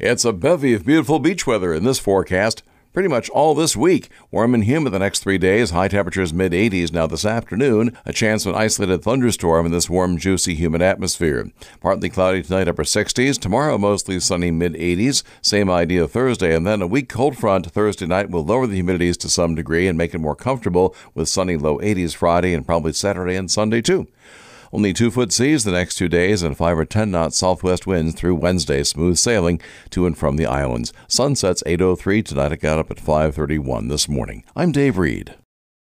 It's a bevy of beautiful beach weather in this forecast. Pretty much all this week. Warm and humid the next three days. High temperatures mid 80s now this afternoon. A chance of an isolated thunderstorm in this warm, juicy, humid atmosphere. Partly cloudy tonight, upper 60s. Tomorrow, mostly sunny mid 80s. Same idea Thursday. And then a weak cold front Thursday night will lower the humidities to some degree and make it more comfortable with sunny low 80s Friday and probably Saturday and Sunday too. Only two foot seas the next two days and five or ten knot southwest winds through Wednesday. Smooth sailing to and from the islands. Sunsets 8:03 tonight. It got up at 5:31 this morning. I'm Dave Reed.